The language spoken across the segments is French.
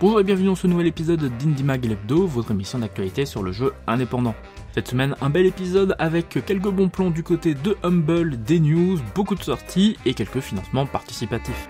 Bonjour et bienvenue dans ce nouvel épisode d'Indie Mag Lebdo, votre émission d'actualité sur le jeu indépendant. Cette semaine, un bel épisode avec quelques bons plans du côté de Humble, des news, beaucoup de sorties et quelques financements participatifs.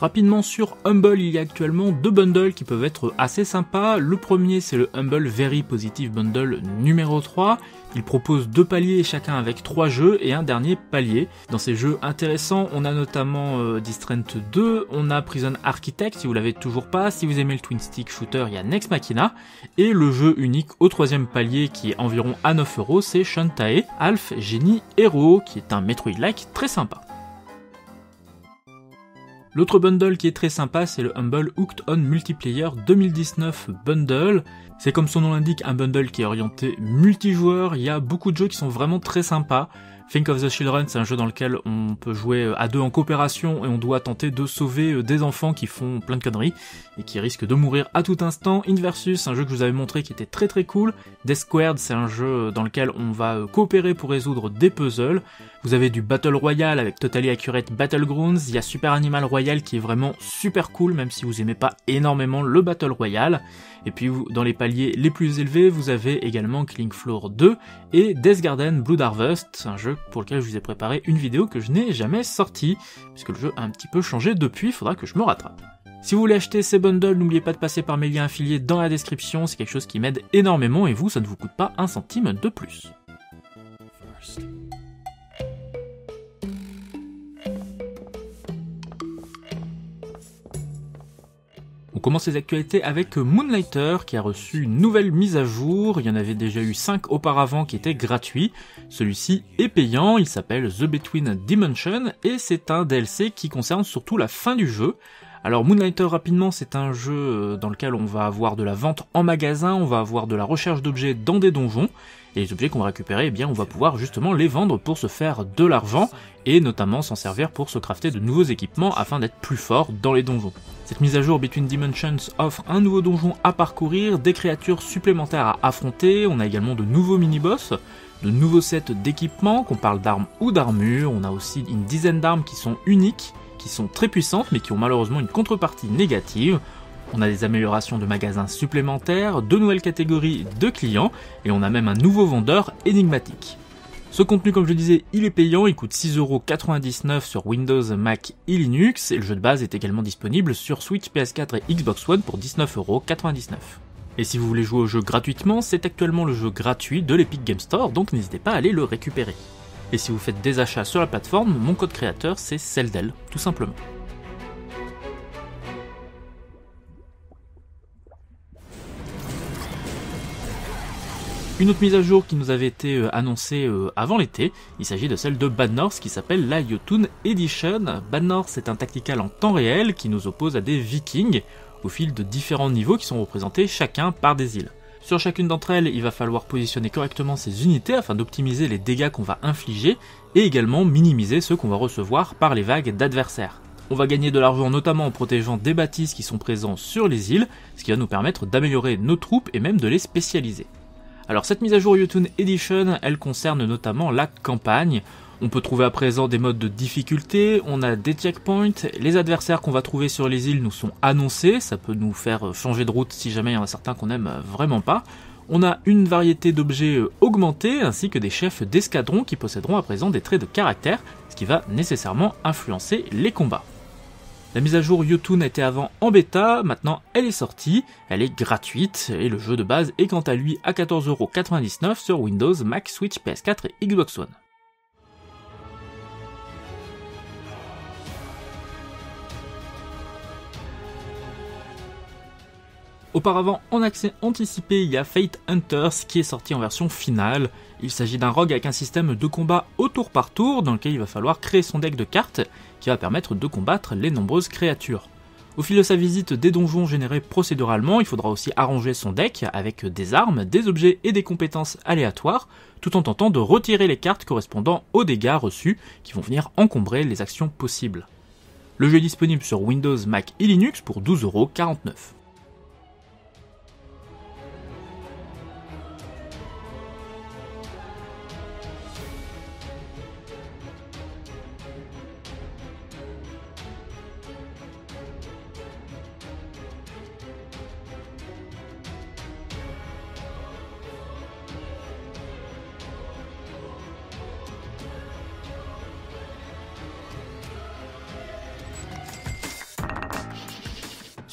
Rapidement sur Humble, il y a actuellement deux bundles qui peuvent être assez sympas. Le premier, c'est le Humble Very Positive Bundle numéro 3. Il propose deux paliers chacun avec trois jeux et un dernier palier. Dans ces jeux intéressants, on a notamment euh, Distrent 2, on a Prison Architect si vous l'avez toujours pas. Si vous aimez le twin stick shooter, il y a Next Machina. Et le jeu unique au troisième palier qui est environ à 9 euros, c'est Shantae, Alph Genie Hero, qui est un Metroid-like très sympa. L'autre bundle qui est très sympa, c'est le Humble Hooked On Multiplayer 2019 Bundle. C'est comme son nom l'indique, un bundle qui est orienté multijoueur. Il y a beaucoup de jeux qui sont vraiment très sympas. Think of the Children, c'est un jeu dans lequel on peut jouer à deux en coopération et on doit tenter de sauver euh, des enfants qui font plein de conneries et qui risquent de mourir à tout instant. Inversus, un jeu que je vous avais montré qui était très très cool. Death Squared, c'est un jeu dans lequel on va euh, coopérer pour résoudre des puzzles. Vous avez du Battle Royale avec Totally Accurate Battlegrounds. Il y a Super Animal Royale qui est vraiment super cool, même si vous aimez pas énormément le Battle Royale. Et puis dans les paliers les plus élevés, vous avez également Killing Floor 2 et Death Garden Blood Harvest, un jeu pour lequel je vous ai préparé une vidéo que je n'ai jamais sortie, puisque le jeu a un petit peu changé depuis, il faudra que je me rattrape. Si vous voulez acheter ces bundles, n'oubliez pas de passer par mes liens affiliés dans la description, c'est quelque chose qui m'aide énormément et vous, ça ne vous coûte pas un centime de plus. On commence les actualités avec Moonlighter qui a reçu une nouvelle mise à jour. Il y en avait déjà eu 5 auparavant qui étaient gratuits. Celui-ci est payant, il s'appelle The Between Dimension et c'est un DLC qui concerne surtout la fin du jeu. Alors Moonlighter rapidement c'est un jeu euh, dans lequel on va avoir de la vente en magasin, on va avoir de la recherche d'objets dans des donjons et les objets qu'on va récupérer, eh bien, on va pouvoir justement les vendre pour se faire de l'argent et notamment s'en servir pour se crafter de nouveaux équipements afin d'être plus fort dans les donjons. Cette mise à jour Between Dimensions offre un nouveau donjon à parcourir, des créatures supplémentaires à affronter, on a également de nouveaux mini-boss, de nouveaux sets d'équipements, qu'on parle d'armes ou d'armures, on a aussi une dizaine d'armes qui sont uniques, qui sont très puissantes mais qui ont malheureusement une contrepartie négative. On a des améliorations de magasins supplémentaires, de nouvelles catégories de clients, et on a même un nouveau vendeur énigmatique. Ce contenu, comme je disais, il est payant, il coûte 6,99€ sur Windows, Mac et Linux, et le jeu de base est également disponible sur Switch, PS4 et Xbox One pour 19,99€. Et si vous voulez jouer au jeu gratuitement, c'est actuellement le jeu gratuit de l'Epic Game Store, donc n'hésitez pas à aller le récupérer. Et si vous faites des achats sur la plateforme, mon code créateur c'est Celdel, tout simplement. Une autre mise à jour qui nous avait été euh, annoncée euh, avant l'été, il s'agit de celle de Bad North qui s'appelle la Yotun Edition. Bad North c'est un tactical en temps réel qui nous oppose à des vikings au fil de différents niveaux qui sont représentés chacun par des îles. Sur chacune d'entre elles, il va falloir positionner correctement ses unités afin d'optimiser les dégâts qu'on va infliger et également minimiser ceux qu'on va recevoir par les vagues d'adversaires. On va gagner de l'argent notamment en protégeant des bâtisses qui sont présents sur les îles, ce qui va nous permettre d'améliorer nos troupes et même de les spécialiser. Alors cette mise à jour Yotun Edition, elle concerne notamment la campagne. On peut trouver à présent des modes de difficulté, on a des checkpoints, les adversaires qu'on va trouver sur les îles nous sont annoncés, ça peut nous faire changer de route si jamais il y en a certains qu'on aime vraiment pas. On a une variété d'objets augmentés ainsi que des chefs d'escadron qui posséderont à présent des traits de caractère, ce qui va nécessairement influencer les combats. La mise à jour Yotun était avant en bêta, maintenant elle est sortie, elle est gratuite et le jeu de base est quant à lui à 14,99€ sur Windows, Mac, Switch, PS4 et Xbox One. Auparavant, en accès anticipé, il y a Fate Hunters qui est sorti en version finale. Il s'agit d'un rogue avec un système de combat au tour par tour dans lequel il va falloir créer son deck de cartes qui va permettre de combattre les nombreuses créatures. Au fil de sa visite des donjons générés procéduralement, il faudra aussi arranger son deck avec des armes, des objets et des compétences aléatoires, tout en tentant de retirer les cartes correspondant aux dégâts reçus qui vont venir encombrer les actions possibles. Le jeu est disponible sur Windows, Mac et Linux pour 12,49€.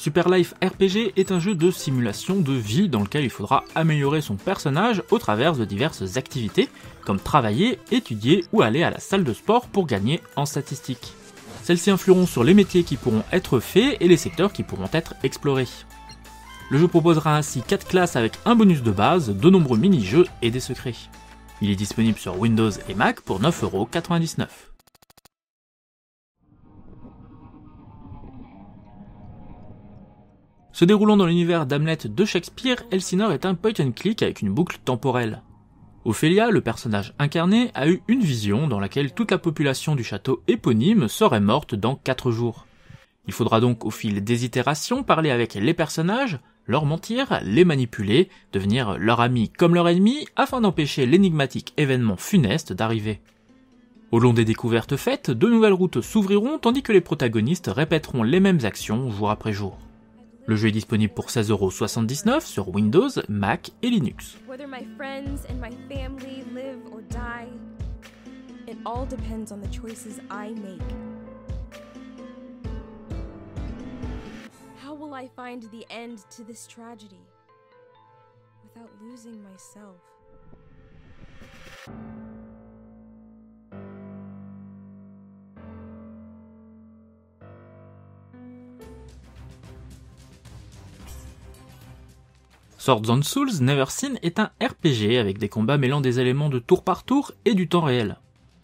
Super Life RPG est un jeu de simulation de vie dans lequel il faudra améliorer son personnage au travers de diverses activités, comme travailler, étudier ou aller à la salle de sport pour gagner en statistiques. Celles-ci influeront sur les métiers qui pourront être faits et les secteurs qui pourront être explorés. Le jeu proposera ainsi 4 classes avec un bonus de base, de nombreux mini-jeux et des secrets. Il est disponible sur Windows et Mac pour 9,99€. Se déroulant dans l'univers d'Hamlet de Shakespeare, Elsinore est un point and click avec une boucle temporelle. Ophélia, le personnage incarné, a eu une vision dans laquelle toute la population du château éponyme serait morte dans 4 jours. Il faudra donc au fil des itérations parler avec les personnages, leur mentir, les manipuler, devenir leur ami comme leur ennemi afin d'empêcher l'énigmatique événement funeste d'arriver. Au long des découvertes faites, de nouvelles routes s'ouvriront tandis que les protagonistes répéteront les mêmes actions jour après jour. Le jeu est disponible pour 16,79€ sur Windows, Mac et Linux. Whether my friends and my family live or die, it all depends on the choices I make. How will I find the end to this tragedy without losing myself? Swords and Souls Never Seen est un RPG avec des combats mêlant des éléments de tour par tour et du temps réel.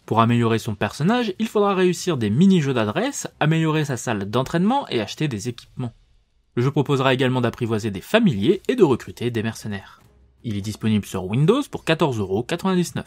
Pour améliorer son personnage, il faudra réussir des mini-jeux d'adresse, améliorer sa salle d'entraînement et acheter des équipements. Le jeu proposera également d'apprivoiser des familiers et de recruter des mercenaires. Il est disponible sur Windows pour 14,99€.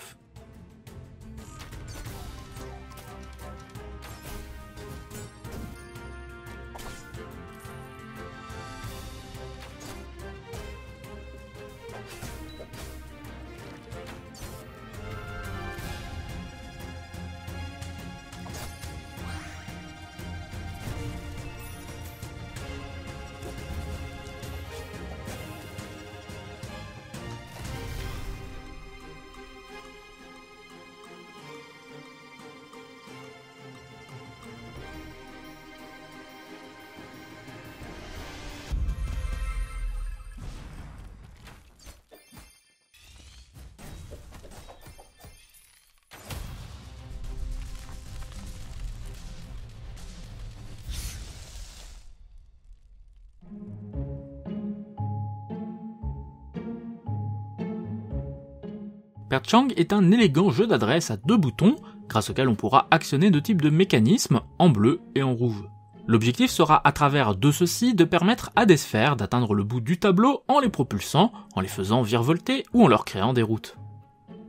Perchang est un élégant jeu d'adresse à deux boutons, grâce auquel on pourra actionner deux types de mécanismes, en bleu et en rouge. L'objectif sera à travers de ceux-ci de permettre à des sphères d'atteindre le bout du tableau en les propulsant, en les faisant virevolter ou en leur créant des routes.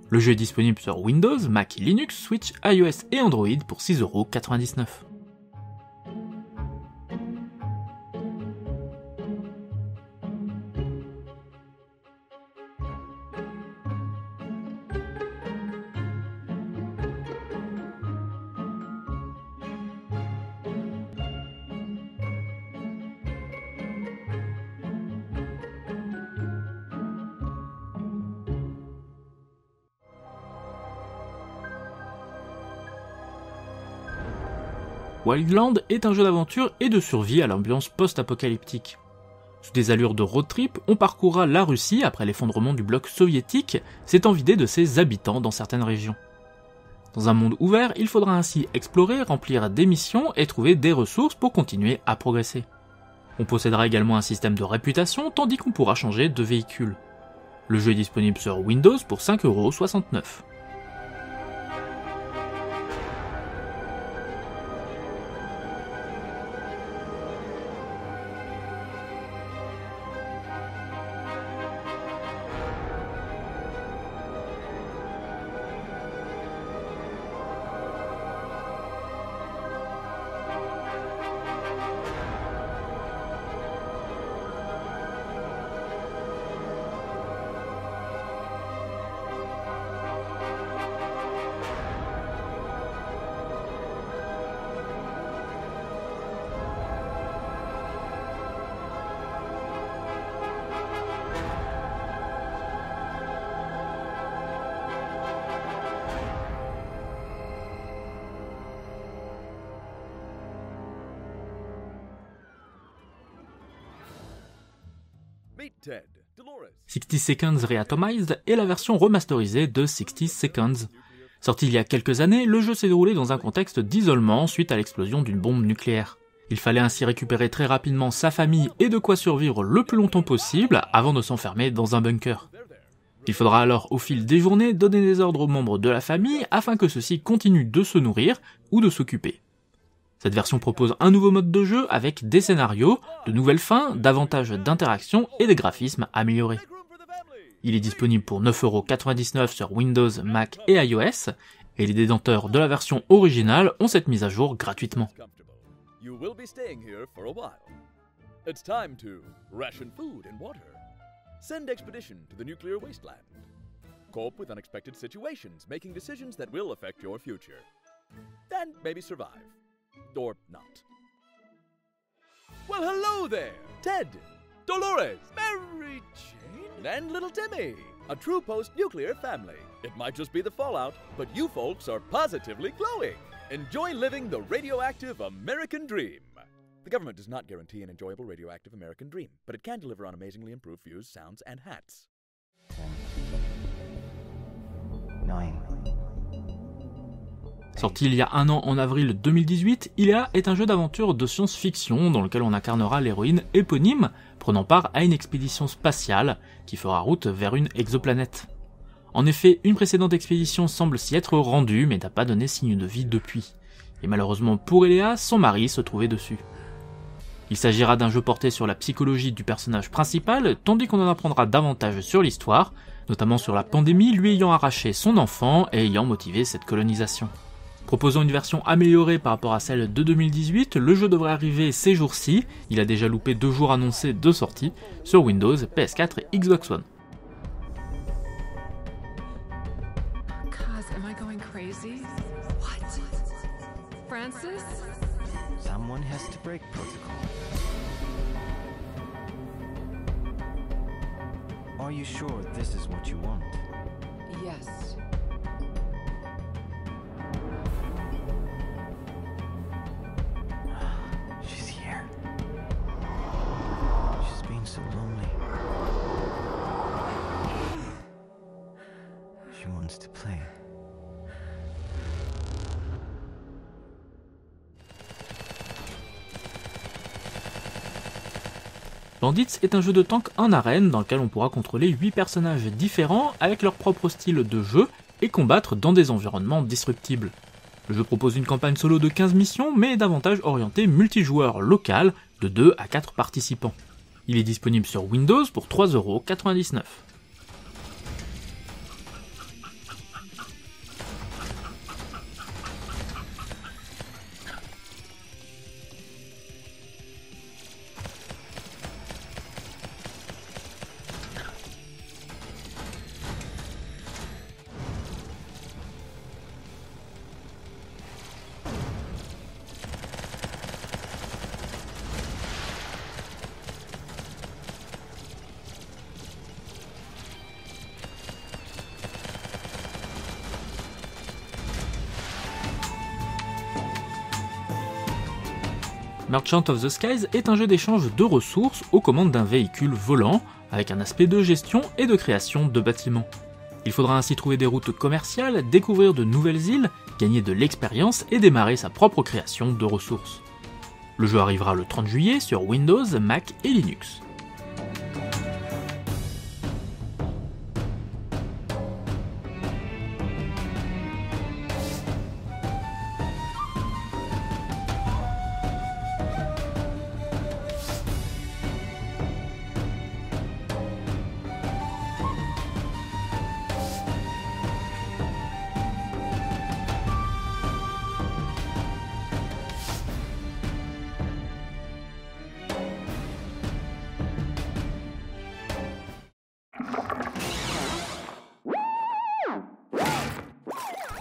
Le jeu est disponible sur Windows, Mac, Linux, Switch, iOS et Android pour 6,99€. Wildland est un jeu d'aventure et de survie à l'ambiance post-apocalyptique. Sous des allures de road trip, on parcourra la Russie après l'effondrement du bloc soviétique, s'étant vidé de ses habitants dans certaines régions. Dans un monde ouvert, il faudra ainsi explorer, remplir des missions et trouver des ressources pour continuer à progresser. On possédera également un système de réputation tandis qu'on pourra changer de véhicule. Le jeu est disponible sur Windows pour 5,69€. 60 Seconds Reatomized est la version remasterisée de 60 Seconds. Sorti il y a quelques années, le jeu s'est déroulé dans un contexte d'isolement suite à l'explosion d'une bombe nucléaire. Il fallait ainsi récupérer très rapidement sa famille et de quoi survivre le plus longtemps possible avant de s'enfermer dans un bunker. Il faudra alors au fil des journées donner des ordres aux membres de la famille afin que ceux-ci continuent de se nourrir ou de s'occuper. Cette version propose un nouveau mode de jeu avec des scénarios, de nouvelles fins, davantage d'interactions et des graphismes améliorés. Il est disponible pour 9,99€ sur Windows, Mac et iOS, et les détenteurs de la version originale ont cette mise à jour gratuitement. Send expedition to the nuclear wasteland. Cope with unexpected situations, making decisions that will affect your future. And maybe survive. Or not. Well, hello there! Ted, Dolores, Mary Jane, and little Timmy. A true post nuclear family. It might just be the fallout, but you folks are positively glowing. Enjoy living the radioactive American dream. The government does not guarantee an enjoyable radioactive American dream, but it can deliver on amazingly improved views, sounds, and hats. Nine. Sorti il y a un an en avril 2018, Iléa est un jeu d'aventure de science-fiction dans lequel on incarnera l'héroïne éponyme prenant part à une expédition spatiale qui fera route vers une exoplanète. En effet, une précédente expédition semble s'y être rendue mais n'a pas donné signe de vie depuis. Et malheureusement pour Iléa, son mari se trouvait dessus. Il s'agira d'un jeu porté sur la psychologie du personnage principal, tandis qu'on en apprendra davantage sur l'histoire, notamment sur la pandémie lui ayant arraché son enfant et ayant motivé cette colonisation. Proposant une version améliorée par rapport à celle de 2018, le jeu devrait arriver ces jours-ci, il a déjà loupé deux jours annoncés de sortie, sur Windows, PS4 et Xbox One. Are you sure this is what you want? Yes. Bandits est un jeu de tank en arène dans lequel on pourra contrôler 8 personnages différents avec leur propre style de jeu et combattre dans des environnements destructibles. Le jeu propose une campagne solo de 15 missions mais davantage orienté multijoueur local de 2 à 4 participants. Il est disponible sur Windows pour 3,99€. Merchant of the Skies est un jeu d'échange de ressources aux commandes d'un véhicule volant, avec un aspect de gestion et de création de bâtiments. Il faudra ainsi trouver des routes commerciales, découvrir de nouvelles îles, gagner de l'expérience et démarrer sa propre création de ressources. Le jeu arrivera le 30 juillet sur Windows, Mac et Linux.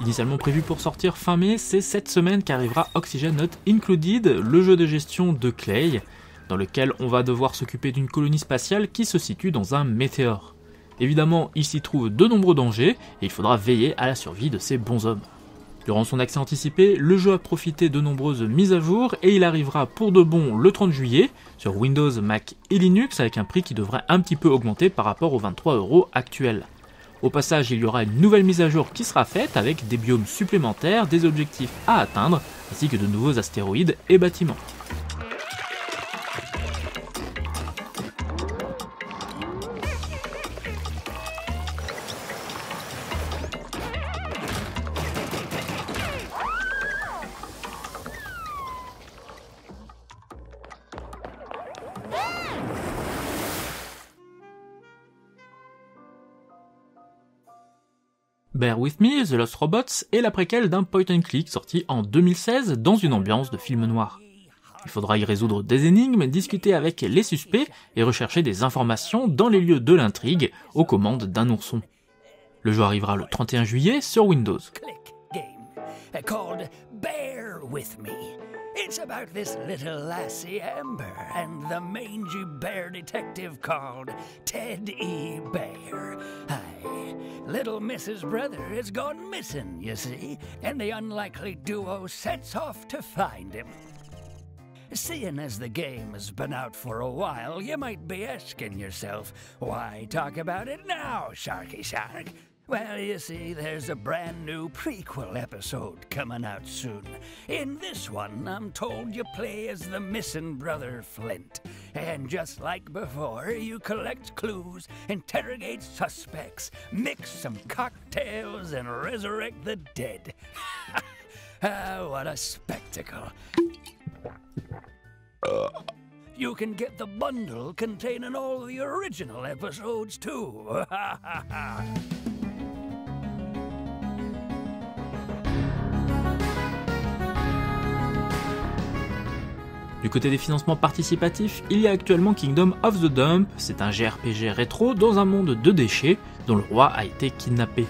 Initialement prévu pour sortir fin mai, c'est cette semaine qu'arrivera Oxygen Not Included, le jeu de gestion de Clay, dans lequel on va devoir s'occuper d'une colonie spatiale qui se situe dans un météore. Évidemment, il s'y trouve de nombreux dangers et il faudra veiller à la survie de ces bons hommes. Durant son accès anticipé, le jeu a profité de nombreuses mises à jour et il arrivera pour de bon le 30 juillet sur Windows, Mac et Linux avec un prix qui devrait un petit peu augmenter par rapport aux 23 euros actuels. Au passage, il y aura une nouvelle mise à jour qui sera faite avec des biomes supplémentaires, des objectifs à atteindre, ainsi que de nouveaux astéroïdes et bâtiments. Bear With Me, The Lost Robots est la préquelle d'un point and click sorti en 2016 dans une ambiance de film noir. Il faudra y résoudre des énigmes, discuter avec les suspects et rechercher des informations dans les lieux de l'intrigue aux commandes d'un ourson. Le jeu arrivera le 31 juillet sur Windows. It's about this little lassie Amber and the mangy bear detective called Ted E. Bear. Aye, little Mrs. Brother has gone missing, you see, and the unlikely duo sets off to find him. Seeing as the game has been out for a while, you might be asking yourself, why talk about it now, Sharky Shark? Well, you see, there's a brand new prequel episode coming out soon. In this one, I'm told you play as the missing brother Flint. And just like before, you collect clues, interrogate suspects, mix some cocktails, and resurrect the dead. ah, what a spectacle. You can get the bundle containing all the original episodes too. Du côté des financements participatifs, il y a actuellement Kingdom of the Dump, c'est un JRPG rétro dans un monde de déchets dont le roi a été kidnappé.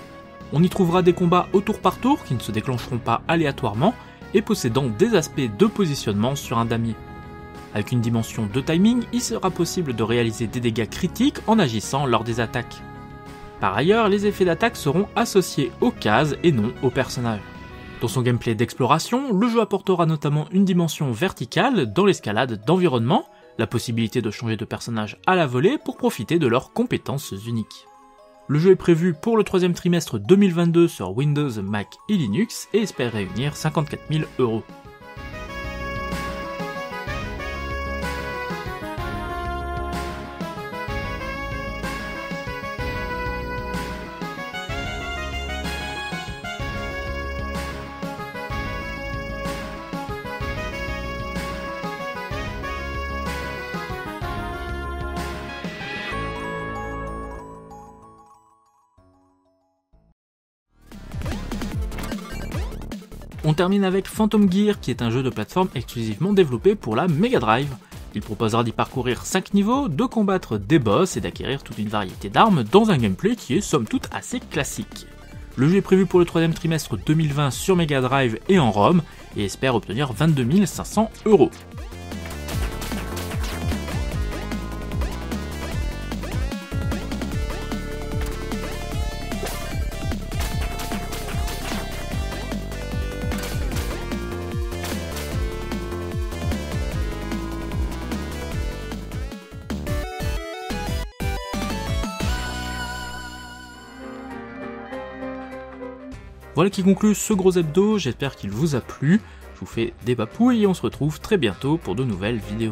On y trouvera des combats au tour par tour qui ne se déclencheront pas aléatoirement et possédant des aspects de positionnement sur un damier. Avec une dimension de timing, il sera possible de réaliser des dégâts critiques en agissant lors des attaques. Par ailleurs, les effets d'attaque seront associés aux cases et non aux personnages. Dans son gameplay d'exploration, le jeu apportera notamment une dimension verticale dans l'escalade d'environnement, la possibilité de changer de personnage à la volée pour profiter de leurs compétences uniques. Le jeu est prévu pour le troisième trimestre 2022 sur Windows, Mac et Linux et espère réunir 54 000 euros. On termine avec Phantom Gear qui est un jeu de plateforme exclusivement développé pour la Mega Drive. Il proposera d'y parcourir 5 niveaux, de combattre des boss et d'acquérir toute une variété d'armes dans un gameplay qui est somme toute assez classique. Le jeu est prévu pour le troisième trimestre 2020 sur Mega Drive et en ROM et espère obtenir 22 500 euros. Voilà qui conclut ce gros hebdo, j'espère qu'il vous a plu. Je vous fais des papouilles et on se retrouve très bientôt pour de nouvelles vidéos.